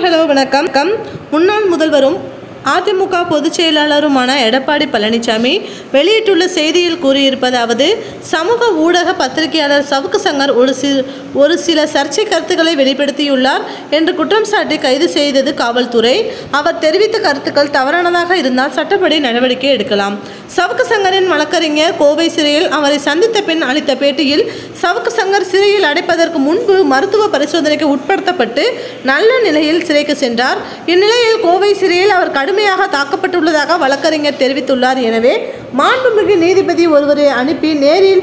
Hi hello வணக்கம். Come. முன்னாள் முதல்வரும் அதிமுக பொதுச் செயலாளருமான எடப்பாடி பழனிசாமி வெளியிட்டுள்ள செய்தியில் கூறியிருப்பதாவது சமூக ஊடக பத்திரிகையாளர் சவுக்கு சங்கர் ஒரு சி ஒரு சில சர்ச்சை கருத்துக்களை வெளிப்படுத்தியுள்ளார் என்று குற்றம் சாட்டி கைது செய்தது காவல்துறை. அவர் தெரிவித்த கருத்துக்கள் தவறானதாக இருந்தால் சட்டப்படி நடவடிக்கை எடுக்கலாம். சவுக்கு சங்கரின் வழக்கறிஞர் கோவை சிறையில் அவரை சந்தித்த பின் அளித்த பேட்டியில் சவுக்கு சங்கர் சிறையில் அடைப்பதற்கு முன்பு மருத்துவ பரிசோதனைக்கு உட்படுத்தப்பட்டு நல்ல நிலையில் சிறைக்கு சென்றார். இந்நிலையில் கோவை சிறையில் அவர் கடுமையாக தாக்கப்பட்டுள்ளதாக வழக்கறிஞர் தெரிவித்துள்ளார். எனவே மாண்புமிகு நீதிபதி ஒருவரை அனுப்பி நேரில்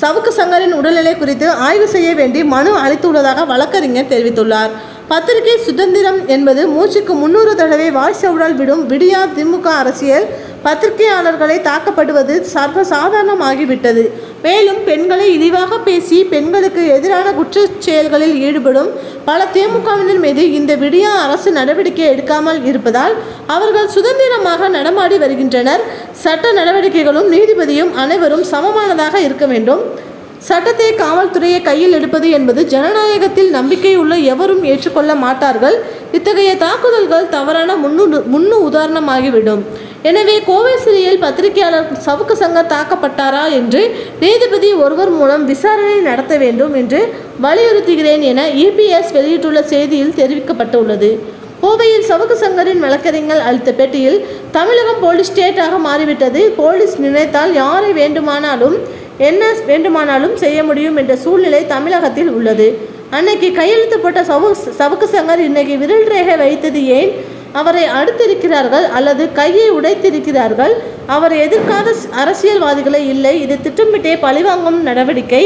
சவுக்கு சங்கரின் உடல்நிலை குறித்து ஆய்வு செய்ய வேண்டி மனு அளித்துள்ளதாக வழக்கறிஞர் தெரிவித்துள்ளார். பத்திரிகை சுதந்திரம் என்பது மூச்சுக்கு முன்னூறு தடவை வாய்ச்சவுடால் விடும் விடியா திமுக அரசியல் பத்திரிகையாளர்களை தாக்கப்படுவது சர்வசாதாரணமாகிவிட்டது மேலும் பெண்களை இழிவாக பேசி பெண்களுக்கு எதிரான குற்றச் செயல்களில் ஈடுபடும் பல திமுகவினர் மீது இந்த விடியா அரசு நடவடிக்கை எடுக்காமல் இருப்பதால் அவர்கள் சுதந்திரமாக நடமாடி வருகின்றனர். சட்ட நடவடிக்கைகளும் நீதிபதியும் அனைவரும் சமமானதாக இருக்க வேண்டும். சட்டத்தை காவல்துறையை கையில் எடுப்பது என்பது ஜனநாயகத்தில் நம்பிக்கை உள்ள எவரும் ஏற்றுக்கொள்ள மாட்டார்கள். இத்தகைய தாக்குதல்கள் தவறான முன்னு முன்னு உதாரணமாகிவிடும். எனவே கோவை சிறையில் பத்திரிகையாளர் சவுக்கு சங்கர் தாக்கப்பட்டாரா என்று நீதிபதி ஒருவர் மூலம் விசாரணை நடத்த வேண்டும் என்று வலியுறுத்துகிறேன் என இபிஎஸ் வெளியிட்டுள்ள செய்தியில் தெரிவிக்கப்பட்டுள்ளது. கோவையில் சவுக்கு சங்கரின் வழக்கறிஞர் அளித்த பேட்டியில் தமிழகம் போலீஸ் ஸ்டேட்டாக மாறிவிட்டது. போலீஸ் நினைத்தால் யாரை வேண்டுமானாலும் என்ன வேண்டுமானாலும் செய்ய முடியும் என்ற சூழ்நிலை தமிழகத்தில் உள்ளது. அன்னைக்கு கையெழுத்து போட்ட சவு சவுக்கு சங்கர் இன்னைக்கு விரல் ரேகை வைத்தது ஏன்? அவரை அடுத்திருக்கிறார்கள் அல்லது கையை உடைத்திருக்கிறார்கள்? அவரை எதிர்க்காத அரசியல்வாதிகளை இல்லை. இது திட்டமிட்டே பழிவாங்கும் நடவடிக்கை.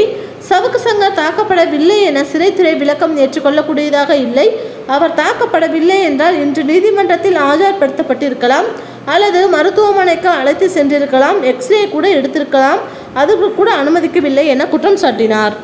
சவுக்கு சங்கர் தாக்கப்படவில்லை என சிறைத்துறை விளக்கம் ஏற்றுக்கொள்ளக்கூடியதாக இல்லை. அவர் தாக்கப்படவில்லை என்றால் இன்று நீதிமன்றத்தில் ஆஜர்படுத்தப்பட்டிருக்கலாம். அல்லது மருத்துவமனைக்கு அழைத்து சென்றிருக்கலாம். எக்ஸ்ரே கூட எடுத்திருக்கலாம். அது கூட அனுமதிக்கவில்லை என குற்றம் சாட்டினார்.